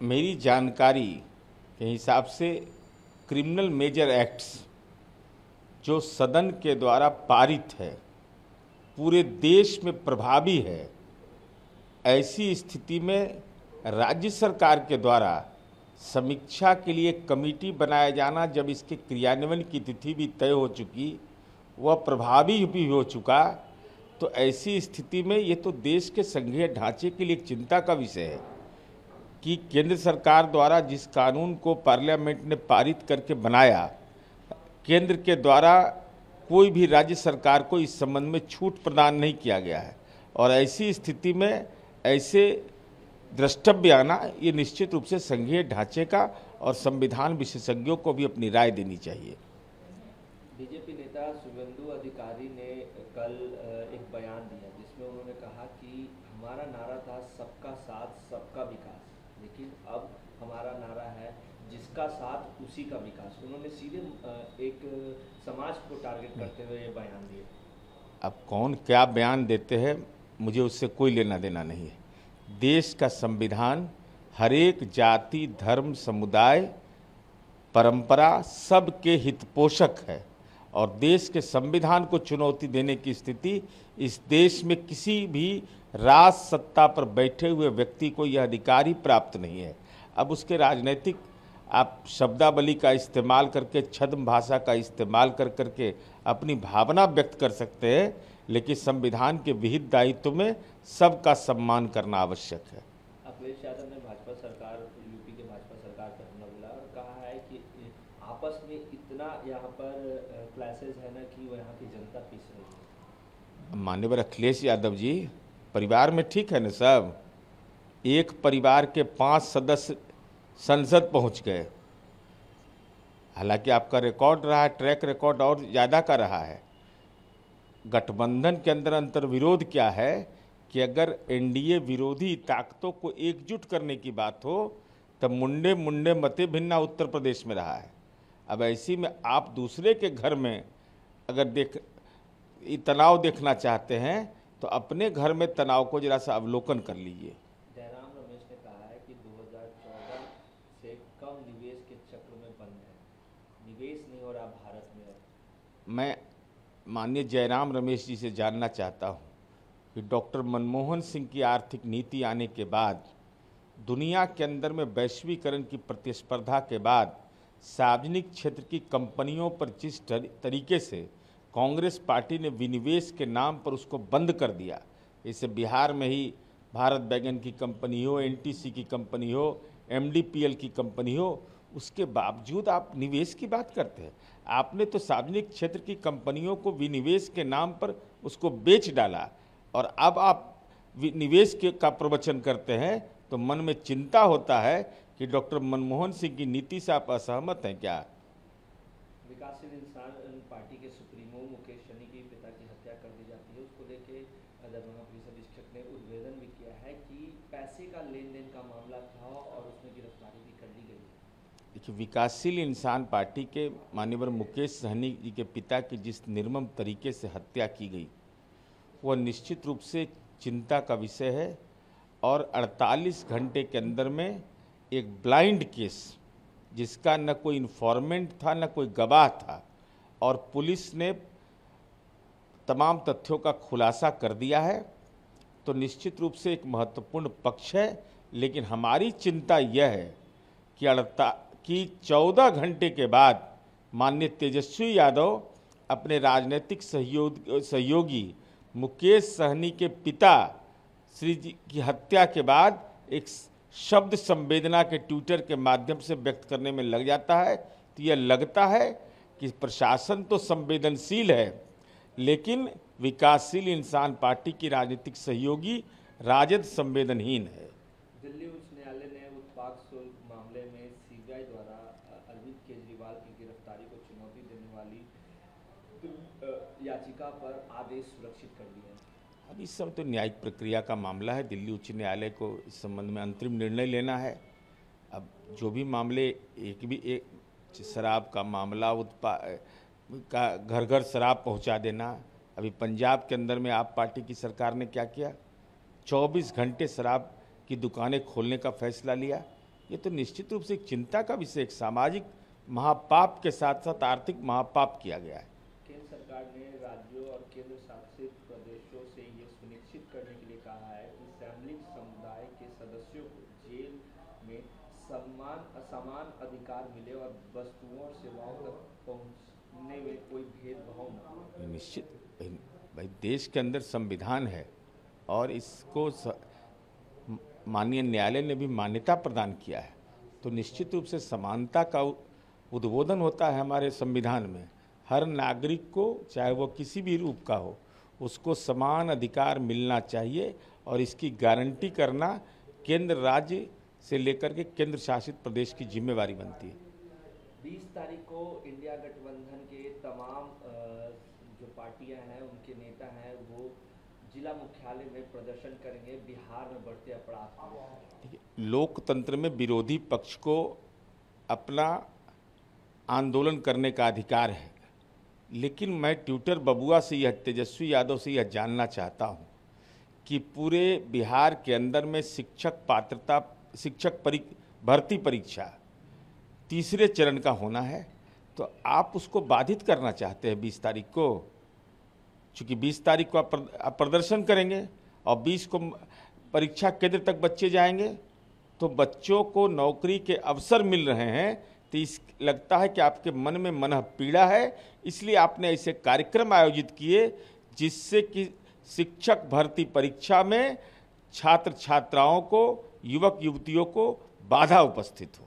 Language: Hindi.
मेरी जानकारी के हिसाब से क्रिमिनल मेजर एक्ट्स जो सदन के द्वारा पारित है, पूरे देश में प्रभावी है, ऐसी स्थिति में राज्य सरकार के द्वारा समीक्षा के लिए कमेटी बनाया जाना, जब इसके क्रियान्वयन की तिथि भी तय हो चुकी, वह प्रभावी भी हो चुका तो ऐसी स्थिति में ये तो देश के संघीय ढांचे के लिए चिंता का विषय है। कि केंद्र सरकार द्वारा जिस कानून को पार्लियामेंट ने पारित करके बनाया, केंद्र के द्वारा कोई भी राज्य सरकार को इस संबंध में छूट प्रदान नहीं किया गया है। और ऐसी स्थिति में ऐसे द्रष्टव्य आना, ये निश्चित रूप से संघीय ढांचे का और संविधान विशेषज्ञों को भी अपनी राय देनी चाहिए। बीजेपी नेता शुभेंदु अधिकारी ने कल एक बयान दिया, जिसमें उन्होंने कहा कि हमारा नारा था सबका साथ, सबका विकास। लेकिन अब हमारा नारा है जिसका साथ उसी का विकास। उन्होंने सीधे एक समाज को टारगेट करते हुए ये बयान दिए। अब कौन क्या बयान देते हैं मुझे उससे कोई लेना देना नहीं है। देश का संविधान हर एक जाति धर्म समुदाय परंपरा सबके हित पोषक है और देश के संविधान को चुनौती देने की स्थिति इस देश में किसी भी राज सत्ता पर बैठे हुए व्यक्ति को यह अधिकार ही प्राप्त नहीं है। अब उसके राजनीतिक आप शब्दावली का इस्तेमाल करके छद्म भाषा का इस्तेमाल कर करके अपनी भावना व्यक्त कर सकते हैं लेकिन संविधान के विहित दायित्व में सबका सम्मान करना आवश्यक है। अखिलेश यादव ने भाजपा सरकार यूपी के भाजपा सरकार पर हमला बोला और कहा है कि आपस में इतना यहाँ पर क्लासेस है ना कि वो यहाँ की जनता पीस रही है। मान्यवर अखिलेश यादव जी परिवार में ठीक है ना सब? एक परिवार के पाँच सदस्य संसद पहुँच गए। हालाँकि आपका रिकॉर्ड रहा है ट्रैक रिकॉर्ड और ज़्यादा का रहा है। गठबंधन के अंदर अंतर विरोध क्या है कि अगर एनडीए विरोधी ताकतों को एकजुट करने की बात हो, तब मुंडे मुंडे मते भिन्ना उत्तर प्रदेश में रहा है। अब ऐसी में आप दूसरे के घर में अगर देख तनाव देखना चाहते हैं तो अपने घर में तनाव को जरा सा अवलोकन कर लीजिए। जयराम रमेश ने कहा है कि 2014 से कम निवेश के चक्र में बंद है। निवेश नहीं हो रहा भारत में मैं माननीय जयराम रमेश जी से जानना चाहता हूँ कि डॉक्टर मनमोहन सिंह की आर्थिक नीति आने के बाद दुनिया के अंदर में वैश्वीकरण की प्रतिस्पर्धा के बाद सार्वजनिक क्षेत्र की कंपनियों पर जिस तरीके से कांग्रेस पार्टी ने विनिवेश के नाम पर उसको बंद कर दिया। इसे बिहार में ही भारत बैगन की कंपनी हो एनटीसी की कंपनी हो एमडीपीएल की कंपनी हो, उसके बावजूद आप निवेश की बात करते हैं। आपने तो सार्वजनिक क्षेत्र की कंपनियों को विनिवेश के नाम पर उसको बेच डाला और अब आप निवेश के, का प्रवचन करते हैं तो मन में चिंता होता है कि डॉक्टर मनमोहन सिंह की नीति से आप असहमत हैं क्या? विकासशील इंसान, पार्टी के सुप्रीमो मुकेश सहनी के पिता की हत्या कर दी जाती है उसको लेके अधीक्षक ने उद्भेदन भी किया है कि पैसे का लेन देन का मामला था और उसमें गिरफ्तारी भी कर ली गई देखिए, विकासशील इंसान पार्टी के मान्यवर मुकेश सहनी जी के पिता की जिस निर्मम तरीके से हत्या की गई वह निश्चित रूप से चिंता का विषय है और 48 घंटे के अंदर में एक ब्लाइंड केस, जिसका न कोई इन्फॉर्मेंट था, न कोई गवाह था और पुलिस ने तमाम तथ्यों का खुलासा कर दिया है। तो निश्चित रूप से एक महत्वपूर्ण पक्ष है, लेकिन हमारी चिंता यह है कि अड़ता, कि चौदह घंटे के बाद माननीय तेजस्वी यादव अपने राजनीतिक सहयोग, सहयोगी मुकेश सहनी के पिता श्री जी की हत्या के बाद एक शब्द संवेदना के ट्विटर के माध्यम से व्यक्त करने में लग जाता है। तो यह लगता है कि प्रशासन तो संवेदनशील है लेकिन विकासशील इंसान पार्टी की राजनीतिक सहयोगी राजद संवेदनहीन है। दिल्ली उच्च न्यायालय ने उत्पाद शुल्क मामले में सीबीआई द्वारा अरविंद केजरीवाल की गिरफ्तारी को चुनौती देने वाली याचिका पर आदेश सुरक्षित कर दिया है। अब इस समय तो न्यायिक प्रक्रिया का मामला है। दिल्ली उच्च न्यायालय को इस संबंध में अंतरिम निर्णय लेना है। अब जो भी मामले एक भी एक शराब का मामला उत्पा का घर घर शराब पहुँचा देना। अभी पंजाब के अंदर में आप पार्टी की सरकार ने क्या किया? 24 घंटे शराब की दुकानें खोलने का फैसला लिया। ये तो निश्चित रूप से एक चिंता का विषय, एक सामाजिक महापाप के साथ साथ आर्थिक महापाप किया गया है। केंद्र सरकार ने राज्यों और केंद्र शासित प्रदेशों से ये सुनिश्चित करने के लिए कहा है कि सैमलिंग समुदाय के सदस्यों को जेल में सम्मान समान अधिकार मिले और वस्तुओं और सेवाओं तक पहुँचने निश्चित, भाई देश के अंदर संविधान है और इसको माननीय न्यायालय ने भी मान्यता प्रदान किया है। तो निश्चित रूप से समानता का उद्बोधन होता है हमारे संविधान में। हर नागरिक को, चाहे वो किसी भी रूप का हो, उसको समान अधिकार मिलना चाहिए और इसकी गारंटी करना केंद्र राज्य से लेकर के केंद्र शासित प्रदेश की जिम्मेवारी बनती है। 20 तारीख को इंडिया गठबंधन के तमाम जो पार्टियाँ हैं, उनके नेता हैं, वो जिला मुख्यालय में प्रदर्शन करेंगे, बिहार में बढ़ते अपराध लोकतंत्र में विरोधी पक्ष को अपना आंदोलन करने का अधिकार है, लेकिन मैं ट्विटर बबुआ से यह तेजस्वी यादव से यह जानना चाहता हूँ कि पूरे बिहार के अंदर में शिक्षक पात्रता, शिक्षक परी, भर्ती परीक्षा तीसरे चरण का होना है तो आप उसको बाधित करना चाहते हैं बीस तारीख को। चूँकि 20 तारीख को आप प्रदर्शन करेंगे और 20 को परीक्षा केंद्र तक बच्चे जाएँगे तो बच्चों को नौकरी के अवसर मिल रहे हैं तो इस, लगता है कि आपके मन में मन पीड़ा है, इसलिए आपने ऐसे कार्यक्रम आयोजित किए, जिससे कि शिक्षक भर्ती परीक्षा में छात्र छात्राओं को युवक युवतियों को बाधा उपस्थित हो।